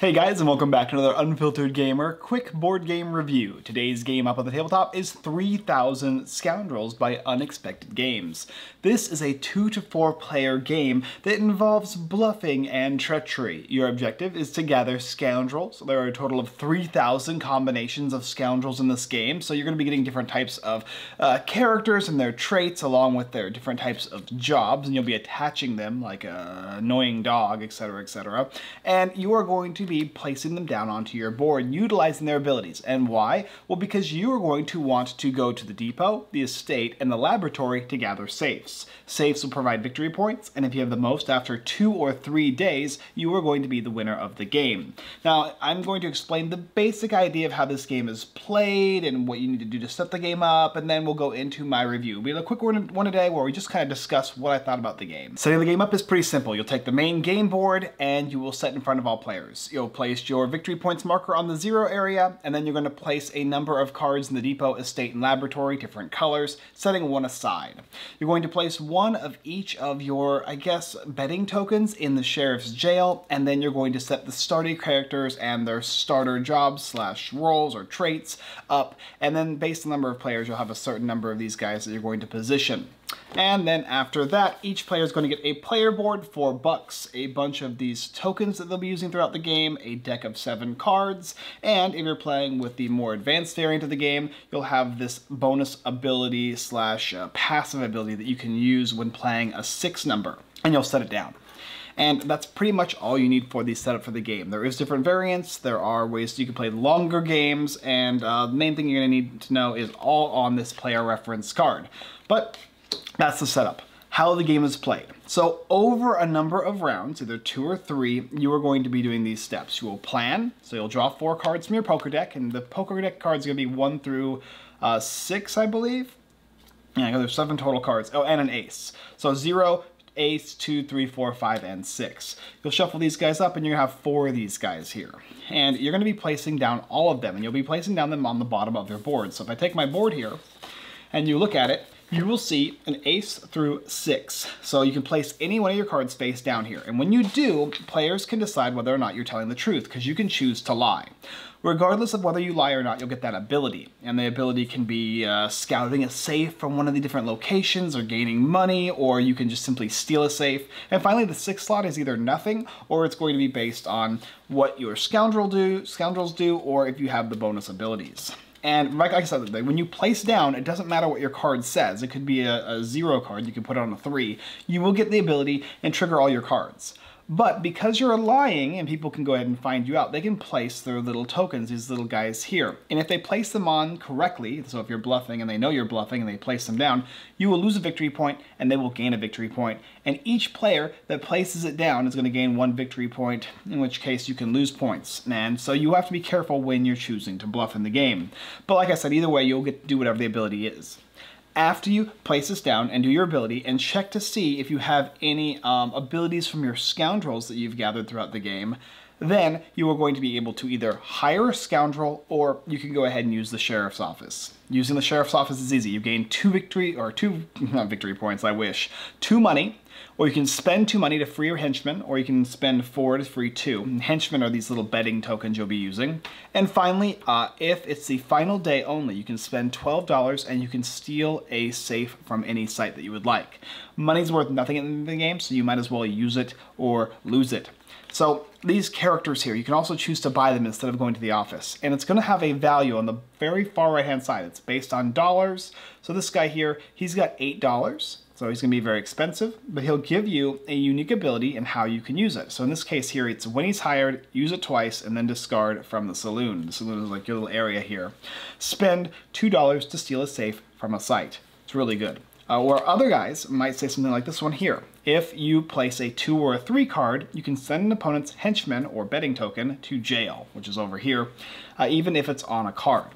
Hey guys and welcome back to another Unfiltered Gamer quick board game review. Today's game up on the tabletop is 3000 Scoundrels by Unexpected Games. This is a 2 to 4 player game that involves bluffing and treachery. Your objective is to gather scoundrels. There are a total of 3000 combinations of scoundrels in this game, so you're going to be getting different types of uh, characters and their traits along with their different types of jobs, and you'll be attaching them like an annoying dog, etc, etc. And you are going to be placing them down onto your board, utilizing their abilities. And why? Well, because you are going to want to go to the depot, the estate, and the laboratory to gather safes. Safes will provide victory points, and if you have the most after two or three days, you are going to be the winner of the game. Now, I'm going to explain the basic idea of how this game is played and what you need to do to set the game up, and then we'll go into my review. We have a quick one, today where we just kind of discuss what I thought about the game. Setting the game up is pretty simple. You'll take the main game board, and you will set in front of all players. You'll place your victory points marker on the zero area, and then you're going to place a number of cards in the depot, estate, and laboratory, different colors, setting one aside. You're going to place one of each of your, I guess, betting tokens in the sheriff's jail, and then you're going to set the starting characters and their starter jobs slash roles or traits up, and then based on the number of players, you'll have a certain number of these guys that you're going to position. And then after that, each player is going to get a player board for bucks, a bunch of these tokens that they'll be using throughout the game, a deck of seven cards, and if you're playing with the more advanced variant of the game, you'll have this bonus ability slash uh, passive ability that you can use when playing a six number, and you'll set it down. And that's pretty much all you need for the setup for the game. There is different variants, there are ways you can play longer games, and uh, the main thing you're gonna need to know is all on this player reference card. But that's the setup, how the game is played. So over a number of rounds, either two or three, you are going to be doing these steps. You will plan, so you'll draw four cards from your poker deck, and the poker deck cards are gonna be one through uh, six, I believe. Yeah, there's seven total cards. Oh, and an ace. So zero, ace, two, three, four, five, and six. You'll shuffle these guys up and you're gonna have four of these guys here. And you're gonna be placing down all of them and you'll be placing down them on the bottom of your board. So if I take my board here and you look at it, you will see an ace through six. So you can place any one of your cards face down here. And when you do, players can decide whether or not you're telling the truth because you can choose to lie. Regardless of whether you lie or not, you'll get that ability. And the ability can be uh, scouting a safe from one of the different locations or gaining money, or you can just simply steal a safe. And finally, the sixth slot is either nothing, or it's going to be based on what your scoundrel do, scoundrels do, or if you have the bonus abilities. And like I said, when you place down, it doesn't matter what your card says. It could be a, a, zero card, you can put it on a three. You will get the ability and trigger all your cards. But because you're lying and people can go ahead and find you out, they can place their little tokens, these little guys here. And if they place them on correctly, so if you're bluffing and they know you're bluffing and they place them down, you will lose a victory point and they will gain a victory point. And each player that places it down is going to gain one victory point, in which case you can lose points. And so you have to be careful when you're choosing to bluff in the game. But like I said, either way, you'll get to do whatever the ability is after you place this down and do your ability and check to see if you have any um, abilities from your scoundrels that you've gathered throughout the game, then you are going to be able to either hire a scoundrel or you can go ahead and use the sheriff's office. Using the sheriff's office is easy. You gain two victory, or two, not victory points, I wish, two money, or you can spend two money to free your henchmen, or you can spend four to free two. And henchmen are these little betting tokens you'll be using. And finally, uh, if it's the final day only, you can spend $12 and you can steal a safe from any site that you would like. Money's worth nothing in the game, so you might as well use it or lose it. So these characters here, you can also choose to buy them instead of going to the office. And it's gonna have a value on the very far right hand side. It's based on dollars. So this guy here, he's got $8. So he's gonna be very expensive, but he'll give you a unique ability and how you can use it. So in this case here, it's when he's hired, use it twice, and then discard from the saloon. The saloon is like your little area here. Spend $2 to steal a safe from a site. It's really good. Uh, or other guys might say something like this one here. If you place a two or a three card, you can send an opponent's henchman or betting token to jail, which is over here, uh, even if it's on a card.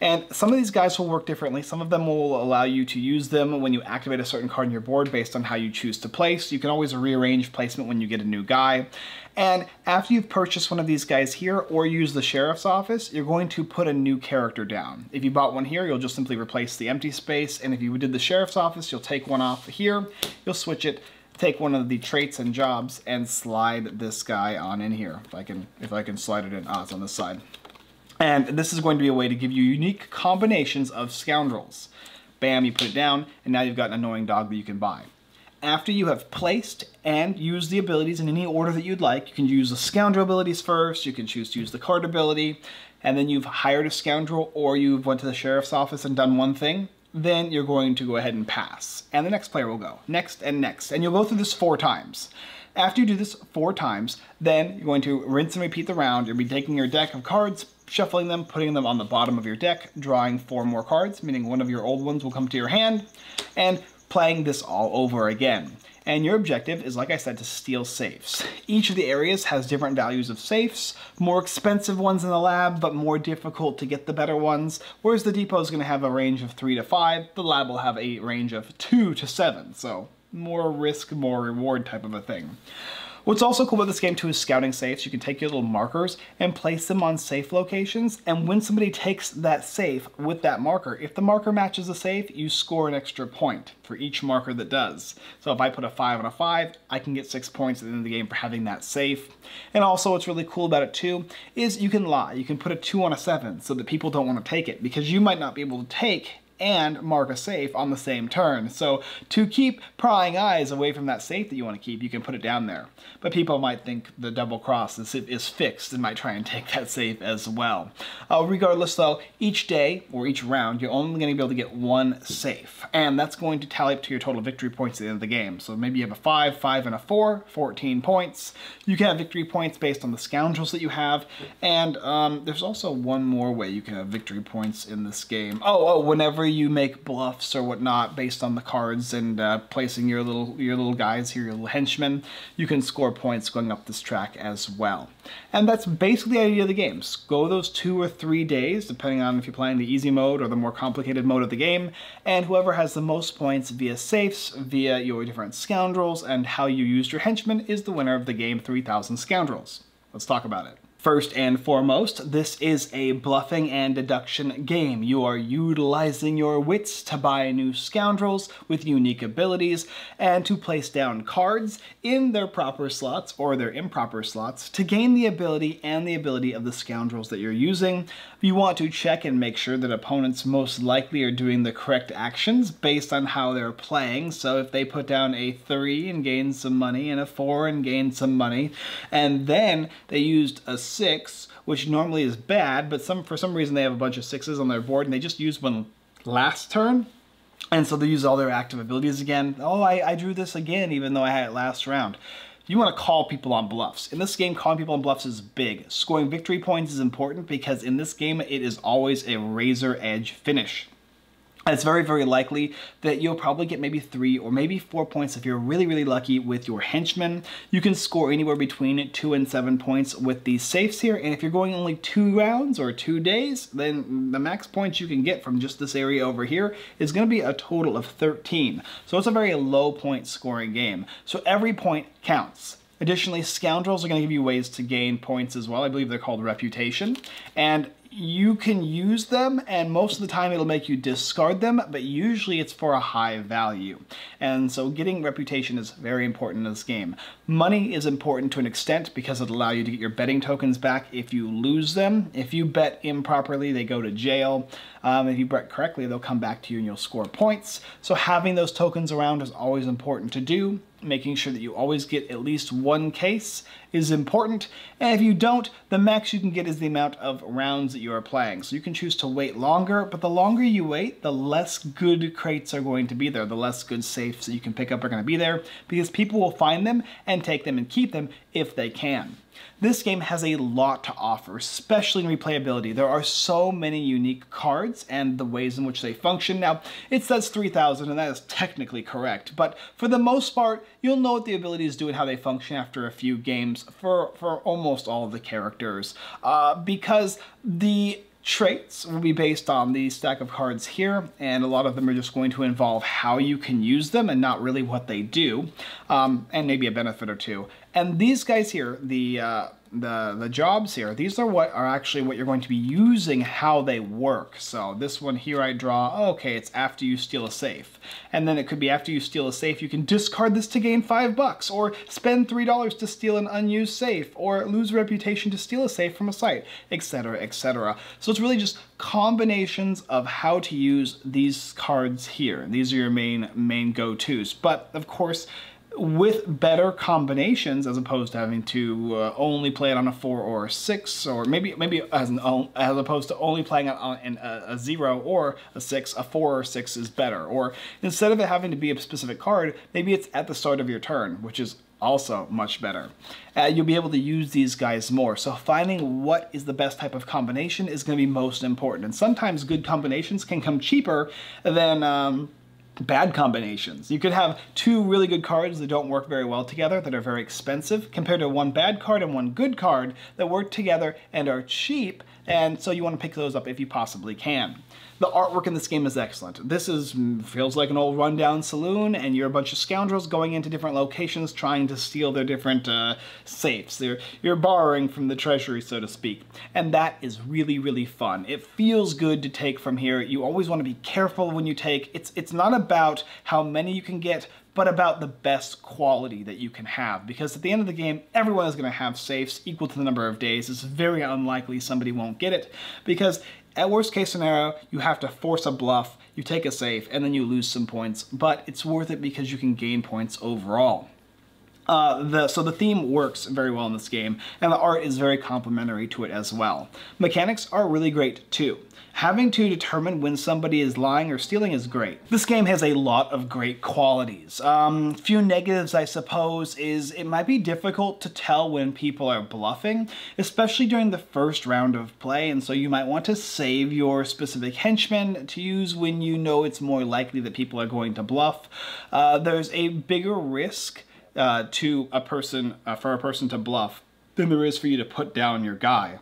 And some of these guys will work differently. Some of them will allow you to use them when you activate a certain card in your board based on how you choose to place. You can always rearrange placement when you get a new guy. And after you've purchased one of these guys here or use the sheriff's office, you're going to put a new character down. If you bought one here, you'll just simply replace the empty space. And if you did the sheriff's office, you'll take one off here, you'll switch it take one of the traits and jobs and slide this guy on in here. If I can, if I can slide it in, ah, it's on this side. And this is going to be a way to give you unique combinations of scoundrels. Bam, you put it down, and now you've got an annoying dog that you can buy. After you have placed and used the abilities in any order that you'd like, you can use the scoundrel abilities first, you can choose to use the card ability, and then you've hired a scoundrel or you've went to the sheriff's office and done one thing, then you're going to go ahead and pass. And the next player will go, next and next. And you'll go through this four times. After you do this four times, then you're going to rinse and repeat the round. You'll be taking your deck of cards, shuffling them, putting them on the bottom of your deck, drawing four more cards, meaning one of your old ones will come to your hand, and playing this all over again. And your objective is, like I said, to steal safes. Each of the areas has different values of safes, more expensive ones in the lab, but more difficult to get the better ones, whereas the depot is going to have a range of 3 to 5, the lab will have a range of 2 to 7, so more risk, more reward type of a thing. What's also cool about this game too is scouting safes. You can take your little markers and place them on safe locations, and when somebody takes that safe with that marker, if the marker matches the safe, you score an extra point for each marker that does. So if I put a 5 on a 5, I can get 6 points at the end of the game for having that safe. And also what's really cool about it too is you can lie. You can put a 2 on a 7 so that people don't want to take it because you might not be able to take and mark a safe on the same turn. So to keep prying eyes away from that safe that you want to keep, you can put it down there. But people might think the double cross is, is fixed and might try and take that safe as well. Uh, regardless though, each day or each round, you're only going to be able to get one safe. And that's going to tally up to your total victory points at the end of the game. So maybe you have a 5, 5, and a 4, 14 points. You can have victory points based on the scoundrels that you have. And um, there's also one more way you can have victory points in this game. Oh, oh, whenever you make bluffs or whatnot based on the cards and uh, placing your little your little guys here, your little henchmen, you can score points going up this track as well. And that's basically the idea of the games. Go those two or three days, depending on if you're playing the easy mode or the more complicated mode of the game, and whoever has the most points via safes, via your different scoundrels, and how you used your henchmen is the winner of the game 3000 Scoundrels. Let's talk about it. First and foremost, this is a bluffing and deduction game. You are utilizing your wits to buy new scoundrels with unique abilities and to place down cards in their proper slots or their improper slots to gain the ability and the ability of the scoundrels that you're using. You want to check and make sure that opponents most likely are doing the correct actions based on how they're playing. So if they put down a 3 and gain some money and a 4 and gain some money, and then they used a six, which normally is bad, but some for some reason they have a bunch of sixes on their board and they just use one last turn. And so they use all their active abilities again. Oh, I, I drew this again, even though I had it last round. You want to call people on bluffs. In this game, calling people on bluffs is big. Scoring victory points is important because in this game, it is always a razor edge finish it's very, very likely that you'll probably get maybe three or maybe four points if you're really, really lucky with your henchmen. You can score anywhere between two and seven points with these safes here. And if you're going only two rounds or two days, then the max points you can get from just this area over here is gonna be a total of 13. So it's a very low point scoring game. So every point counts. Additionally, scoundrels are going to give you ways to gain points as well. I believe they're called reputation. And you can use them and most of the time it'll make you discard them, but usually it's for a high value. And so getting reputation is very important in this game. Money is important to an extent because it'll allow you to get your betting tokens back if you lose them. If you bet improperly, they go to jail. Um, if you bet correctly, they'll come back to you and you'll score points. So having those tokens around is always important to do making sure that you always get at least one case is important. And if you don't, the max you can get is the amount of rounds that you are playing. So you can choose to wait longer, but the longer you wait, the less good crates are going to be there. The less good safes that you can pick up are going to be there because people will find them and take them and keep them if they can. This game has a lot to offer, especially in replayability. There are so many unique cards and the ways in which they function. Now, it says 3000 and that is technically correct, but for the most part, you'll know what the abilities do and how they function after a few games for, for almost all of the characters. Uh, because the traits will be based on the stack of cards here, and a lot of them are just going to involve how you can use them and not really what they do, um, and maybe a benefit or two. And these guys here, the uh, the, the jobs here, these are what are actually what you're going to be using how they work. So this one here I draw, oh, okay, it's after you steal a safe. And then it could be after you steal a safe, you can discard this to gain five bucks, or spend $3 to steal an unused safe, or lose reputation to steal a safe from a site, etc., etc. So it's really just combinations of how to use these cards here. These are your main, main go-tos. But of course, with better combinations as opposed to having to uh, only play it on a four or a six or maybe maybe as an as opposed to only playing it on a, a, zero or a six a four or six is better or instead of it having to be a specific card maybe it's at the start of your turn which is also much better. Uh, you'll be able to use these guys more. So finding what is the best type of combination is going to be most important. And sometimes good combinations can come cheaper than um, bad combinations. You could have two really good cards that don't work very well together that are very expensive compared to one bad card and one good card that work together and are cheap and so you want to pick those up if you possibly can. The artwork in this game is excellent. This is feels like an old rundown saloon, and you're a bunch of scoundrels going into different locations trying to steal their different uh, safes. You're, you're borrowing from the treasury, so to speak. And that is really, really fun. It feels good to take from here. You always want to be careful when you take. It's, it's not about how many you can get, but about the best quality that you can have. Because at the end of the game, everyone is going to have safes equal to the number of days. It's very unlikely somebody won't get it. Because at worst case scenario, you have to force a bluff, you take a safe, and then you lose some points. But it's worth it because you can gain points overall. Uh, the, so the theme works very well in this game, and the art is very complementary to it as well. Mechanics are really great too. Having to determine when somebody is lying or stealing is great. This game has a lot of great qualities. Um, few negatives, I suppose, is it might be difficult to tell when people are bluffing, especially during the first round of play, and so you might want to save your specific henchmen to use when you know it's more likely that people are going to bluff. Uh, there's a bigger risk uh, to a person, uh, for a person to bluff than there is for you to put down your guy.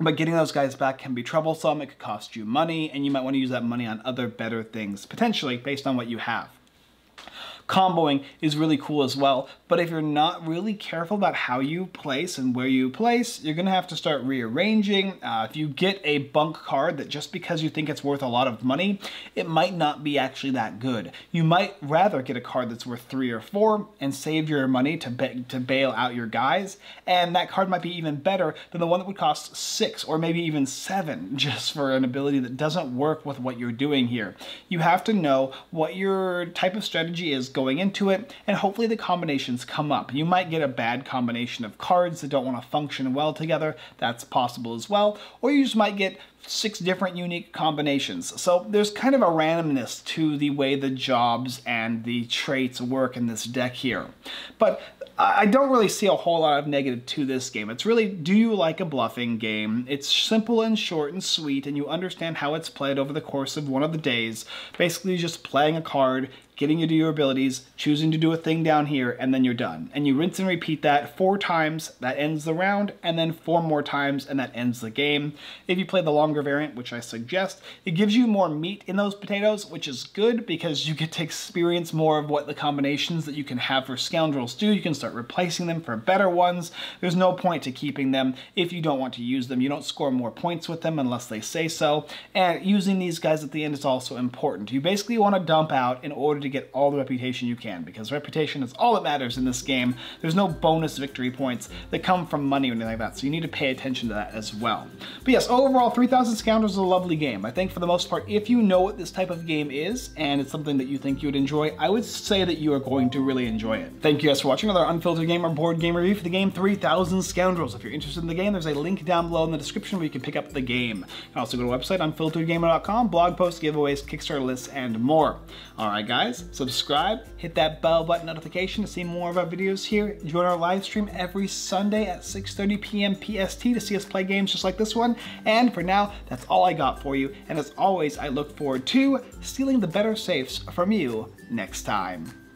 But getting those guys back can be troublesome, it could cost you money, and you might want to use that money on other better things, potentially based on what you have. Comboing is really cool as well, but if you're not really careful about how you place and where you place, you're gonna have to start rearranging. Uh, if you get a bunk card that just because you think it's worth a lot of money, it might not be actually that good. You might rather get a card that's worth three or four and save your money to, ba to bail out your guys, and that card might be even better than the one that would cost six or maybe even seven just for an ability that doesn't work with what you're doing here. You have to know what your type of strategy is going into it, and hopefully the combinations come up. You might get a bad combination of cards that don't want to function well together, that's possible as well, or you just might get six different unique combinations. So there's kind of a randomness to the way the jobs and the traits work in this deck here. But I don't really see a whole lot of negative to this game. It's really, do you like a bluffing game? It's simple and short and sweet, and you understand how it's played over the course of one of the days. Basically just playing a card, getting you to your abilities, choosing to do a thing down here, and then you're done. And you rinse and repeat that four times, that ends the round, and then four more times, and that ends the game. If you play the longer variant, which I suggest, it gives you more meat in those potatoes, which is good because you get to experience more of what the combinations that you can have for scoundrels do. You can start replacing them for better ones. There's no point to keeping them if you don't want to use them. You don't score more points with them unless they say so. And using these guys at the end is also important. You basically want to dump out in order to get all the reputation you can because reputation is all that matters in this game. There's no bonus victory points that come from money or anything like that, so you need to pay attention to that as well. But yes, overall, 3000 Scoundrels is a lovely game. I think for the most part, if you know what this type of game is and it's something that you think you would enjoy, I would say that you are going to really enjoy it. Thank you guys for watching another Unfiltered Gamer board game review for the game 3000 Scoundrels. If you're interested in the game, there's a link down below in the description where you can pick up the game. You can also go to our website, unfilteredgamer.com, blog posts, giveaways, Kickstarter lists, and more. All right, guys, subscribe, hit that bell button notification to see more of our videos here. Join our live stream every Sunday at 6.30 p.m. PST to see us play games just like this one. And for now, that's all I got for you. And as always, I look forward to stealing the better safes from you next time.